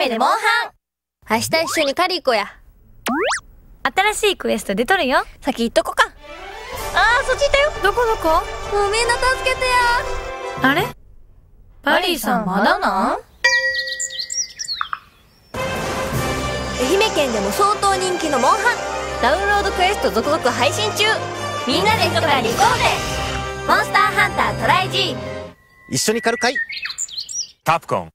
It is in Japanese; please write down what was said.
目でモンハン。明日一緒に狩り行こうや。新しいクエスト出とるよ。先行っとこか。あーそっち行ったよ。どこどこ？もうみんな助けてや。あれ？バリーさんまだなん？愛媛県でも相当人気のモンハン。ダウンロードクエスト続々配信中。みんなで一狩り行こうぜ。モンスターハンタートライ G 一緒に狩るかい？タプコン。